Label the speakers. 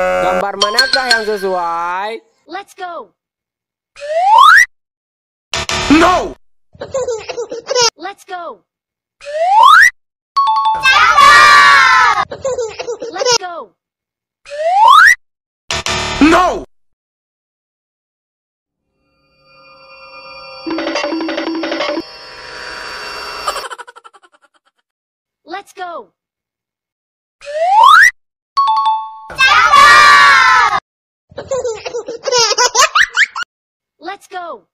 Speaker 1: Gambar manakah yang sesuai?
Speaker 2: Let's go.
Speaker 3: No!
Speaker 2: Let's go. Let's go.
Speaker 3: No!
Speaker 2: Let's go. Let's go.